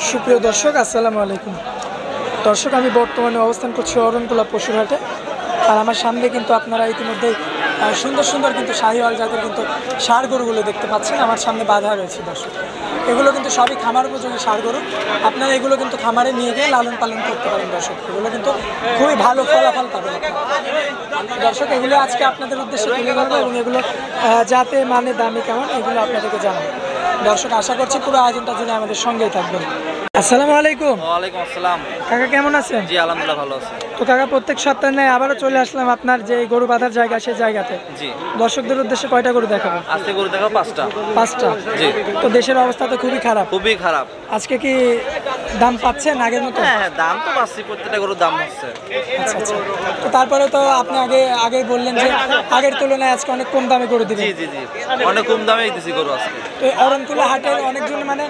সুপ্রিয় দর্শক, আসসালামু আলাইকুম। দর্শক, আমি বর্তমানে অবস্থান করছি অরণকুলা পশুরহাটে। আর আমার সামনে কিন্তু আপনারা ইতিমধ্যেই সুন্দর সুন্দর কিন্তু শাহিওয়াল জাতের কিন্তু সার গরুগুলো দেখতে পাচ্ছেন। আমার সামনে বাধা রয়েছে দর্শক। এগুলো কিন্তু সবই খামার উপযোগী সার গরু। আপনারা এগুলো কিন্তু খামারে নিয়ে গিয়ে লালন পালন করতে পারেন দর্শক। এগুলো কিন্তু খুবই ভালো ফলাফল পাবেন দর্শক, এগুলো আজকে আপনাদের উদ্দেশ্যে তুলে ধরবো এবং এগুলো যাতে মানে দামি কেমন, এগুলো আপনাদেরকে জানাব। দর্শক আশা করছি পুরো আয়োজনটা জুড়ে আমাদের সঙ্গেই থাকবেন আসসালামু আলাইকুম। ওয়ালাইকুম আসসালাম। কাকা কেমন আছেন? জি আলহামদুলিল্লাহ ভালো আছি। তো কাকা প্রত্যেক সপ্তাহে নেয় আবারও চলে আসলাম আপনার যে গরু বাঁধার জায়গা সেই জায়গাতে। জি। দর্শকদের উদ্দেশ্যে কয়টা গরু দেখাবো? আজকে গরু দেখাবো পাঁচটা। পাঁচটা। জি। তো দেশের অবস্থা তো খুবই খারাপ। খুবই খারাপ। আজকে কি দাম পাচ্ছেন আগের মতো? হ্যাঁ দাম তো পাচ্ছি প্রত্যেকটা গরুর দাম হচ্ছে আচ্ছা আচ্ছা। তো তারপরে তো আপনি আগে আগেই বললেন যে আগের তুলনায় আজকে অনেক কম দামে জি দিবেন। জি জি অনেক কম দামে দিছি গরু আজকে। তো অরণকুলা হাটের অনেকজন মানে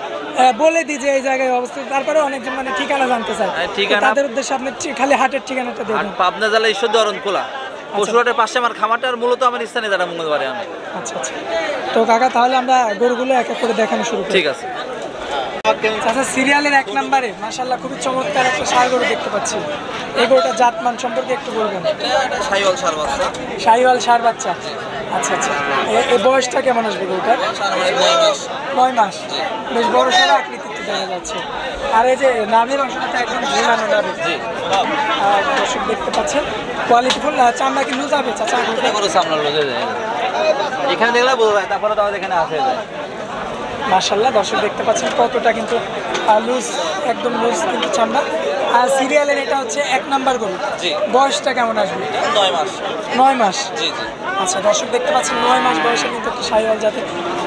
বলে দিই যে এই জায়গায় অবস্থিত। তারপরে অনেকজন মানে ঠিকানা জানতে চায়। হ্যাঁ, ঠিকানা- তাদের উদ্দেশ্যে আপনি খালি হাটের ঠিকানাটা দেবেন পাবনা জেলা ঈশ্বর দরন খোলা পশুহাটের পাশে আমার খামারটা আর মূলত আমার স্থানে যারা মঙ্গলবারে আমি। আচ্ছা আচ্ছা। তো কাকা তাহলে আমরা গরুগুলো এক এক করে দেখানো শুরু করি। ঠিক আছে। আচ্ছা সিরিয়ালের এক নম্বরে মাশাল্লাহ খুবই চমৎকার একটা সার গরু দেখতে পাচ্ছি। এই গরুটা জাতমান সম্পর্কে একটু বলবেন? সাইওয়াল সার বাচ্চা। শাহিওয়াল সার বাচ্চা? আচ্ছা আচ্ছা। এই বয়সটা কেমন আসবে গরুটার? নয় মাস। বেশ বড় সড়ো আকৃতিতে দেখা যাচ্ছে। আর এই যে নাভির অংশটা একদম ঝুলানো নাভি। আর দর্শক দেখতে পাচ্ছেন কোয়ালিটিফুল চামড়া কি লুজ হবে চাচা? গরু যায় এখানে দেখলে বোঝা যায় তারপরে তো আমাদের এখানে আসে যায়। মার্শাল্লাহ দর্শক দেখতে পাচ্ছেন কতটা কিন্তু লুজ একদম লুজ কিন্তু চামড়া। আর সিরিয়ালের এটা হচ্ছে এক নাম্বার গরু। বয়সটা কেমন আসবে? নয় মাস। নয় মাস? আচ্ছা দর্শক দেখতে পাচ্ছেন নয় মাস বয়সে কিন্তু একটা সাইওয়াল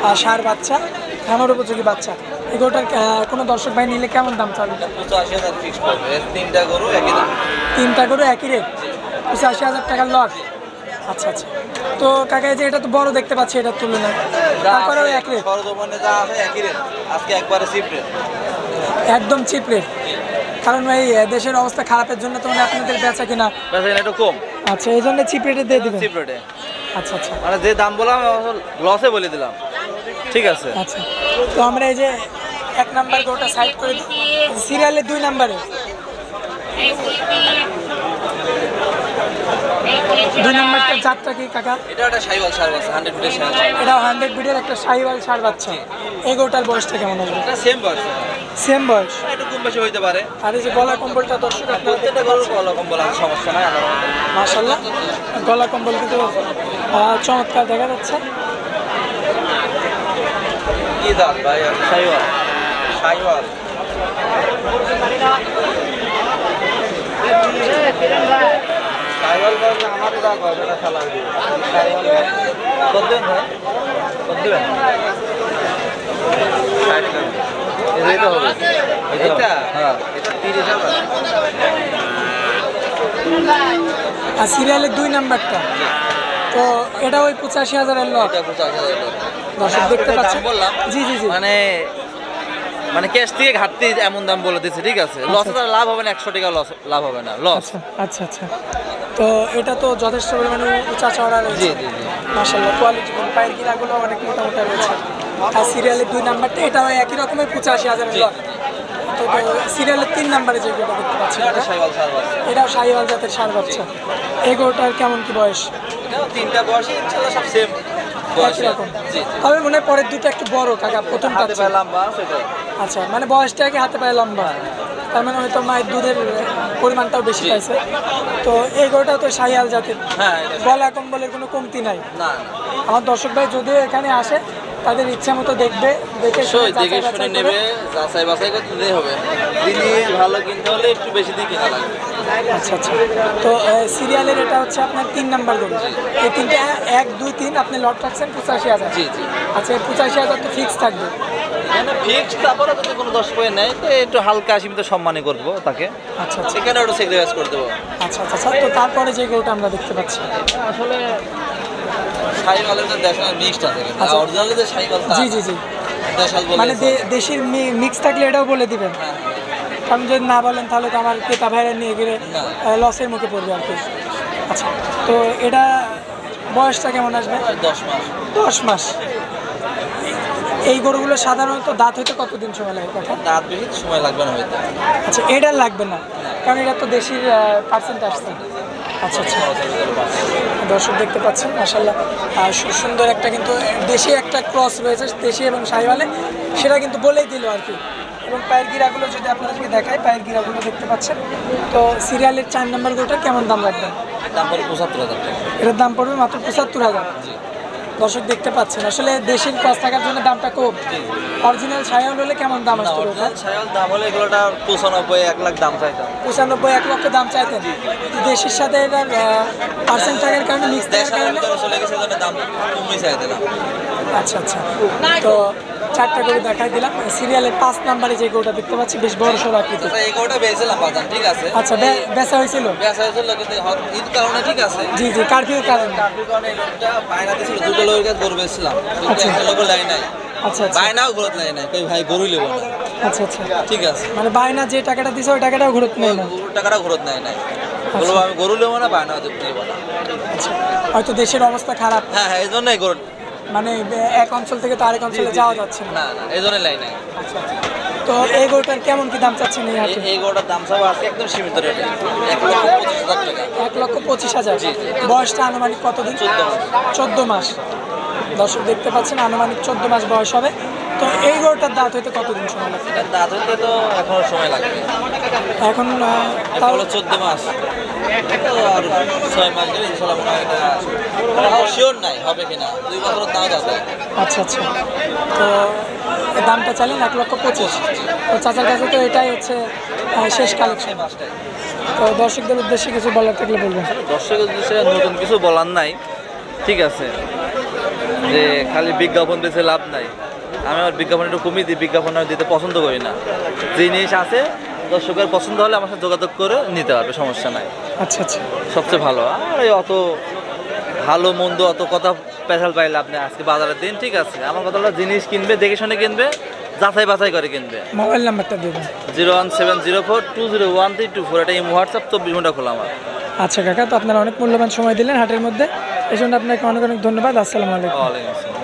আহ, ষাঁড় বাচ্চা খামার উপযোগী বাচ্চা। এই গরুটার কোনো দর্শক ভাই নিলে কেমন দাম এর তিনটা গরু একই দাম। তিনটা গরু একই রেট পঁচাশি হাজার টাকার লট? আচ্ছা আচ্ছা। তো কাকা এই যে এটা তো বড় দেখতে পাচ্ছি এটার তুলনায়। তারপরেও এক রেট। সরজমিনে যা আছে একই রেট। আজকে একবারে চিপ রেট একদম চিপ রেট কারণ এই দেশের অবস্থা খারাপের জন্য তো মানে আপনাদের বেচা কিনা বেচা একটু কম। আচ্ছা এই জন্য চিপ রেটে দিয়ে দিবেন। চিপ রেটে আচ্ছা আচ্ছা। মানে যে দাম বললাম লসে বলে দিলাম। ঠিক আছে। আচ্ছা। তো আমরা এই যে এক নাম্বার গরুটা সাইড করে দিই। সিরিয়ালে দুই নাম্বারে। দুই নাম্বারটা জাতটা কি কাকা? এটা একটা সাইওয়াল সার এটা একটা সাইওয়াল সার বাচ্চা। এই বয়সটা কেমন হবে? এটা সেম বয়স। সেম বয়স? একটু কম বেশি হইতে পারে। আর এই যে গলা কম্বলটা দর্শক আপনারা প্রত্যেকটা গরুর কলা কম বলা সমস্যা নাই গলা কম্বল কিন্তু চমৎকার দেখা যাচ্ছে। কি দাম ভাই সাইওয়াল সাইওয়াল আর সিরিয়ালের দুই নাম্বারটা। তো এটা ওই পঁচাশি হাজারের লট দর্শক দেখতে দাম পাচ্ছেন বললাম। জি জি জি। মানে মানে ক্যাশ থেকে ঘাটতি এমন দাম বলে দিচ্ছে ঠিক আছে? লসে তার লাভ হবে না একশো টাকা লস লাভ হবে না লস আচ্ছা আচ্ছা আচ্ছা। তো এটা তো যথেষ্ট পরিমাণে উঁচা চড়া রয়েছে। মাসাল্লাহ কোয়ালিটি পায়ের কিনাগুলো অনেক মোটামুটি রয়েছে। আর সিরিয়ালের দুই নাম্বারটা এটাও একই রকমের পঁচাশি লট। তো সিরিয়ালের তিন নাম্বারে যেগুলো দেখতে পাচ্ছি এটা এটাও শাহিওয়াল জাতের সার বাচ্চা। এই গরুটার কেমন কি বয়স? তিনটা বয়সে ইনশাল্লাহ সব সেম তবে মনে হয় পরের দুটো একটু বড় কাকা প্রথমটা লম্বা আচ্ছা মানে বয়সটা কি হাতে পায়ে লম্বা। তার মানে হয়তো মায়ের দুধের পরিমাণটাও বেশি। পাইছে। তো এই গরুটাও তো শাহিয়াল জাতের। হ্যাঁ গলা কম্বলের কোনো কমতি নাই। আমার দর্শক ভাই যদিও এখানে আসে তাদের ইচ্ছা মতো দেখবে দেখে দেখে শুনে নেবে যাচাই বাছাই করতে দিতেই হবে। জিনিস ভালো কিনতে হলে একটু বেশি দিয়ে কিনা লাগবে আচ্ছা আচ্ছা। তো সিরিয়ালের এটা হচ্ছে আপনার তিন নাম্বার গরু। এই তিনটে এক দুই তিন আপনি লট রাখছেন পঁচাশি হাজার। জি জি। আচ্ছা পঁচাশি হাজার তো ফিক্স থাকবে। ফিক্সড তারপরে যদি কোনো নেয় তো একটু হালকা সীমিত সম্মানই করব তাকে। আচ্ছা আচ্ছা। সেখানে একটু সেক্রিফাইস করে দেবো। আচ্ছা আচ্ছা আচ্ছা। তো তারপরে যে গরুটা আমরা দেখতে পাচ্ছি? আসলে আছে। আচ্ছা। জি জি জি। মানে দেশের মিক্স থাকলে এটাও বলে দিবেন? হ্যাঁ, কারণ যদি না বলেন তাহলে তো আমার ক্রেতা ভাইরা নিয়ে গেলে। লসের মুখে পড়বে আর কি। আচ্ছা তো এটা বয়সটা কেমন আসবে? দশ মাস। দশ মাস। এই গরুগুলো সাধারণত দাঁত হইতে কতদিন সময় লাগে কাকা দাঁত বেশি সময় লাগবে না হইতে। আচ্ছা এটার লাগবে না কারণ এটা তো দেশির পার্সেন্ট আসছে। আচ্ছা আচ্ছা। দর্শক দেখতে পাচ্ছেন মাসাল্লাহ সুন্দর একটা কিন্তু দেশি একটা ক্রস রয়েছে দেশি এবং সাইওয়ালে সেটা কিন্তু বলেই দিল আর কি। এবং পায়ের গিরাগুলো যদি আপনাদেরকে দেখায় পায়ের গিরাগুলো দেখতে পাচ্ছেন। তো সিরিয়ালের চার নম্বর গোটা কেমন দাম রাখবেন? দাম পড়ে পঁচাত্তর হাজার এটার দাম পড়বে মাত্র পঁচাত্তর হাজার। দর্শক দেখতে পাচ্ছেন। আসলে দেশের কাজ থাকার জন্য দামটা কম অরিজিনাল ছায়াল হলে কেমন দাম আসতো ছায়াল দাম হলে এগুলোটা পঁচানব্বই এক লাখ দাম চাইতাম। পঁচানব্বই এক লক্ষ দাম চাইতেন। দেশের সাথে এটা পার্সেন্ট থাকার কারণে মিক্স থাকার কারণে? চলে গেছে দাম কমে চাই দিলাম আচ্ছা আচ্ছা। তো চারটা করে দেখাই দিলাম। সিরিয়ালের পাঁচ নাম্বারে যে গরুটা দেখতে পাচ্ছি বেশ বড় সড়ো আকৃতি এই গোটা বেয়েছিলাম বাজার ঠিক আছে? আচ্ছা বেচা হয়েছিল? বেচা হয়েছিল কিন্তু ঈদ কারণে ঠিক আছে? জি জি কারফিউর কারণে। কার্বির কারণে এই লোকটা বায়নাতে ছিল দুটো লোকের কাছে গরু বেচছিলাম। আচ্ছা। একটা লোকের লাই নাই। আচ্ছা আচ্ছা। বায়নাও ঘুরত লাই নাই কই ভাই গরু লেবো না। আচ্ছা আচ্ছা। ঠিক আছে। মানে বায়না যে টাকাটা দিছে ওই টাকাটাও ঘুরত নেই। না টাকাটা ঘুরত নাই। নাই বলব আমি গরু লেবো না বায়না দেবো না। আচ্ছা। হয়তো দেশের অবস্থা খারাপ। হ্যাঁ হ্যাঁ এই জন্যই গরু মানে এক অঞ্চল থেকে তো আরেক অঞ্চলে যাওয়া যাচ্ছে না। না এই জন্যই লাই নাই। আচ্ছা আচ্ছা। তো এই গরুটার কেমন কি দাম চাচ্ছেন এই হাটে? এই- গরুটার দাম সব আছে একদম সীমিত রেটে এক লক্ষ পঁচিশ হাজার টাকা। এক লক্ষ পঁচিশ হাজার। বয়সটা আনুমানিক কতদিন? চোদ্দ মাস। দর্শক দেখতে পাচ্ছেন আনুমানিক চোদ্দ মাস বয়স হবে। তো এই গরুটার দাঁত হইতে কতদিন সময় লাগবে? দাঁত হইতে তো এখনও সময় লাগবে। এখন তাহলে চোদ্দ মাস। ছয় মাস গেলে ইনশাল্লাহ মনে হয় এটা শিওর নাই হবে কিনা দুই বছরের দাম আছে আচ্ছা আচ্ছা। তো দামটা চাইলেন এক লক্ষ পঁচিশ। তো চাচার কাছে তো এটাই হচ্ছে শেষ কালেকশন তো দর্শকদের উদ্দেশ্যে কিছু বলার থাকলে বলবেন। দর্শকের উদ্দেশ্যে নতুন কিছু বলার নাই। ঠিক আছে। যে খালি বিজ্ঞাপন দিতে লাভ নাই। আমি আমার বিজ্ঞাপন একটু কমিয়ে দিই, বিজ্ঞাপন আমি দিতে পছন্দ করি না। জিনিস আছে, দর্শকের পছন্দ হলে আমার সাথে যোগাযোগ করে নিতে পারবে, সমস্যা নাই। আচ্ছা আচ্ছা। সবচেয়ে ভালো। আর অত ভালো মন্দ অত কথা পেশাল পাইলে আপনি আজকে বাজারের দিন ঠিক আছে? আমার কথা হলো জিনিস কিনবে দেখে শুনে কিনবে যাচাই বাছাই করে কিনবে। মোবাইল নাম্বারটা দেবেন zero one seven zero four two zero one three two four. এটা এই হোয়াটসঅ্যাপ চব্বিশ ঘণ্টা খোলা আমার। আচ্ছা কাকা তো আপনারা অনেক মূল্যবান সময় দিলেন হাটের মধ্যে। এই জন্য আপনাকে অনেক অনেক ধন্যবাদ। আসসালামু আলাইকুম। ওয়ালাইকুম আসসালাম।